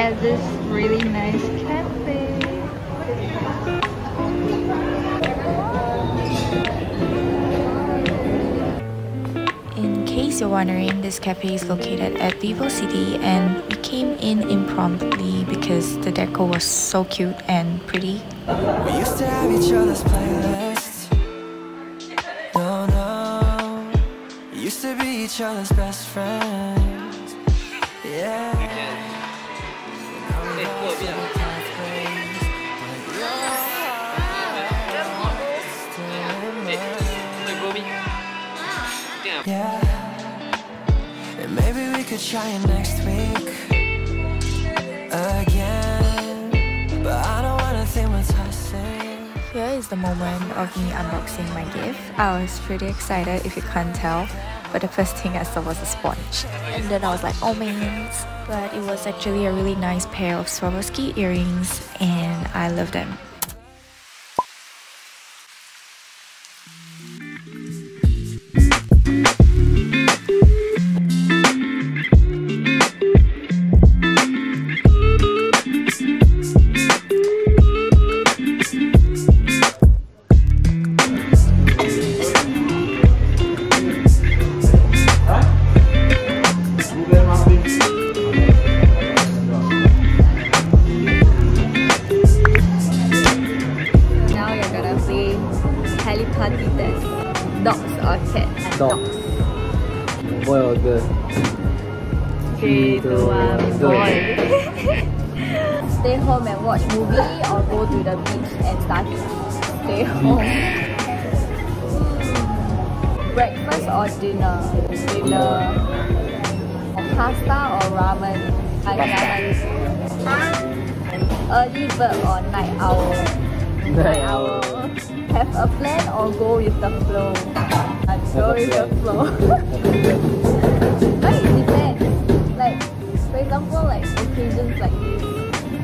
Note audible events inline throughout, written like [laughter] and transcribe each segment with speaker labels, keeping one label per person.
Speaker 1: at this really nice cafe. In case you're wondering, this cafe is located at VivoCity and we came in impromptu because the decor was so cute and pretty.
Speaker 2: We used to have each other's playlists. No, no. We used to be each other's best friends. Yeah. Yeah. And maybe we could try it next week again. But I don't wanna think what's happening.
Speaker 1: Here is the moment of me unboxing my gift. I was pretty excited if you can't tell, but the first thing I saw was a sponge. And then I was like, oh man. But it was actually a really nice pair of Swarovski earrings and I love them. Dogs or cats?
Speaker 3: Dogs. Boy or girl?
Speaker 1: Three, two, one,
Speaker 3: Go.
Speaker 1: boy. [laughs] Stay home and watch movie or go to the beach and study. Stay home. Breakfast or dinner? Dinner. Or pasta or ramen? Ramen. Early bird or night owl?
Speaker 3: Night owl.
Speaker 1: Have a plan or go with the flow? Uh, go with the flow. But it depends. Like, for example, like occasions like this,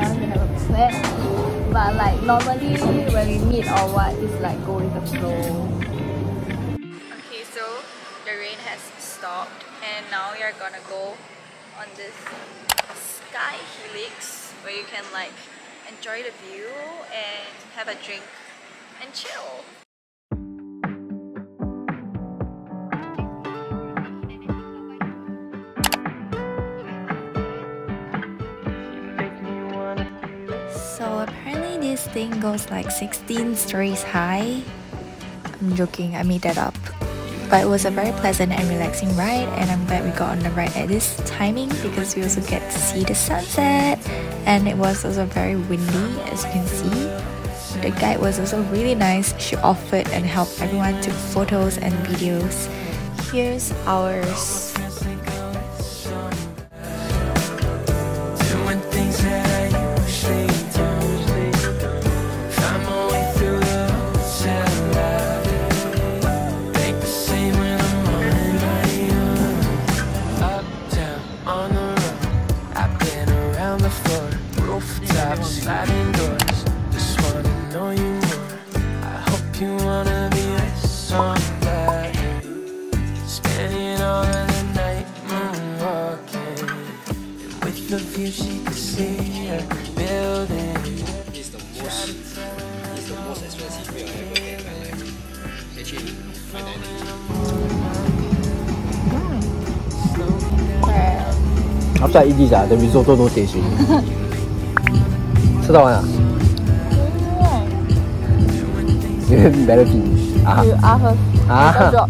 Speaker 1: I to have a plan. But like normally when we meet or what, it's like go with the flow. Okay, so the rain has stopped and now we are gonna go on this sky helix where you can like enjoy the view and have a drink and chill. So apparently this thing goes like 16 stories high. I'm joking, I made that up. But it was a very pleasant and relaxing ride and I'm glad we got on the ride at this timing because we also get to see the sunset and it was also very windy as you can see. The guide was also really nice. She offered and helped everyone took photos and videos. Here's ours.
Speaker 2: with the view she could see her building.
Speaker 3: It's the most it's the most expensive meal I ever had in my life. Actually, fine dining. After I eat this, ah, the risotto no taste already. 吃到完啊？有点 better finish 啊
Speaker 1: You ask her
Speaker 3: 啊
Speaker 1: drop